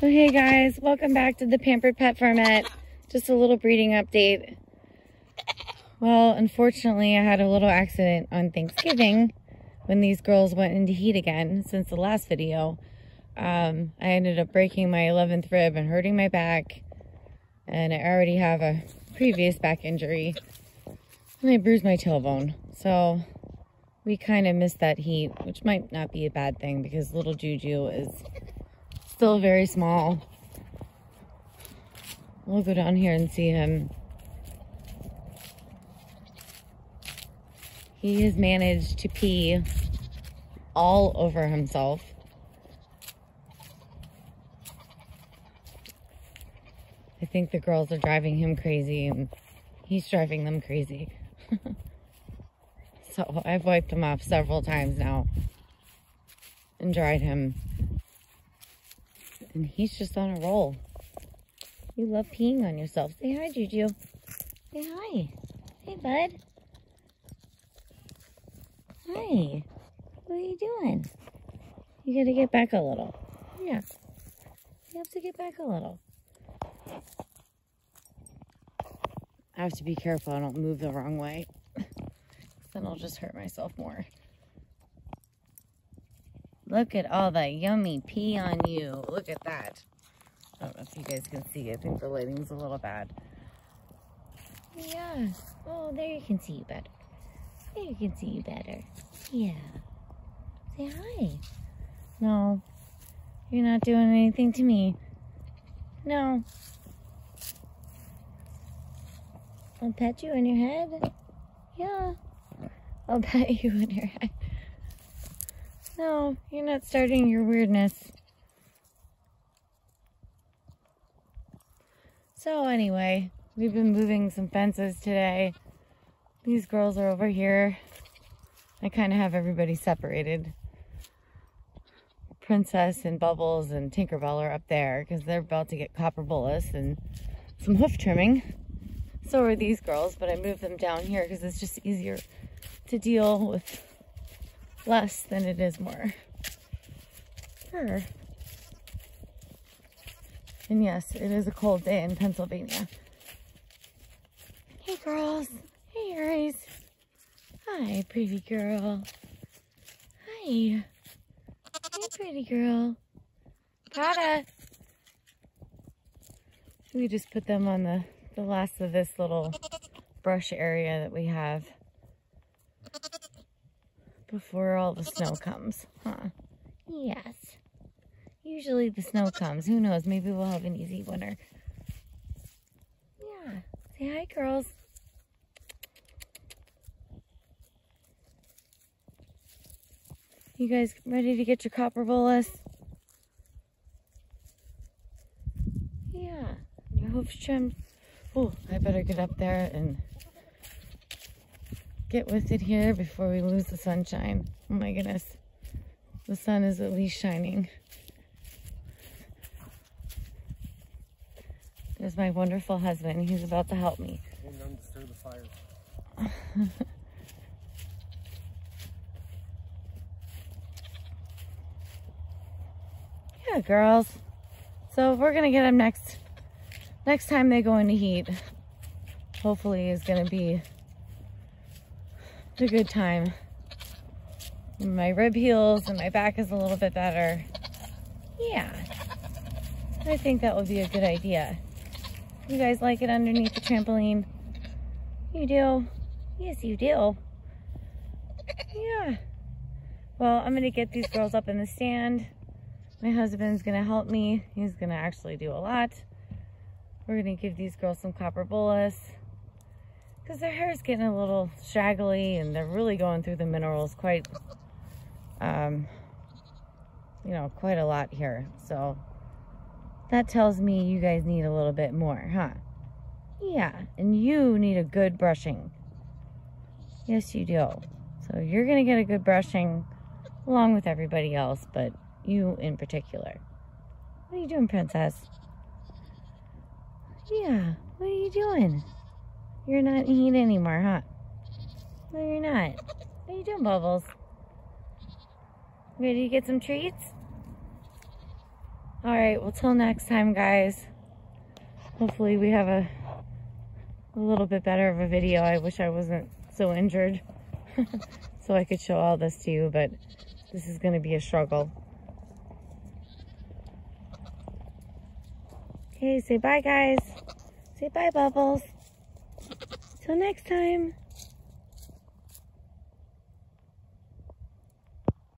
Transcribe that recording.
So hey guys, welcome back to the Pampered Pet Farmette. Just a little breeding update. Well, unfortunately, I had a little accident on Thanksgiving when these girls went into heat again since the last video. Um, I ended up breaking my 11th rib and hurting my back. And I already have a previous back injury. And I bruised my tailbone. So we kind of missed that heat, which might not be a bad thing because little Juju is still very small. We'll go down here and see him. He has managed to pee all over himself. I think the girls are driving him crazy and he's driving them crazy. so I've wiped him off several times now and dried him and he's just on a roll. You love peeing on yourself. Say hi, Juju. Say hi. Hey, bud. Hi. What are you doing? You gotta get back a little. Yeah. You have to get back a little. I have to be careful I don't move the wrong way. then I'll just hurt myself more. Look at all that yummy pee on you. Look at that. I don't know if you guys can see. I think the lighting's a little bad. Yeah. Oh, there you can see you better. There you can see you better. Yeah. Say hi. No. You're not doing anything to me. No. I'll pet you on your head. Yeah. I'll pet you on your head. No, you're not starting your weirdness. So anyway, we've been moving some fences today. These girls are over here. I kind of have everybody separated. Princess and Bubbles and Tinkerbell are up there because they're about to get copper boluses and some hoof trimming. So are these girls, but I moved them down here because it's just easier to deal with less than it is more. Sure. And yes, it is a cold day in Pennsylvania. Hey girls. Hey Aries. Hi, pretty girl. Hi. Hey, pretty girl. Prada. We just put them on the, the last of this little brush area that we have before all the snow comes, huh? Yes. Usually the snow comes. Who knows? Maybe we'll have an easy winter. Yeah. Say hi, girls. You guys ready to get your copper bolus? Yeah. Your hoofs trimmed. Oh, I better get up there and get with it here before we lose the sunshine. Oh my goodness. The sun is at least shining. There's my wonderful husband. He's about to help me. yeah, girls. So we're gonna get them next next time they go into heat. Hopefully is gonna be a good time. My rib heals and my back is a little bit better. Yeah, I think that would be a good idea. You guys like it underneath the trampoline? You do? Yes, you do. Yeah. Well, I'm to get these girls up in the stand. My husband's to help me. He's to actually do a lot. We're to give these girls some copper bolus because their hair is getting a little straggly and they're really going through the minerals quite, um, you know, quite a lot here. So that tells me you guys need a little bit more, huh? Yeah, and you need a good brushing. Yes, you do. So you're going to get a good brushing along with everybody else, but you in particular. What are you doing, princess? Yeah, what are you doing? You're not eating anymore, huh? No, you're not. What are you doing, Bubbles? Ready to get some treats? All right, well, till next time, guys. Hopefully we have a, a little bit better of a video. I wish I wasn't so injured so I could show all this to you, but this is going to be a struggle. Okay, say bye, guys. Say bye, Bubbles. Till next time.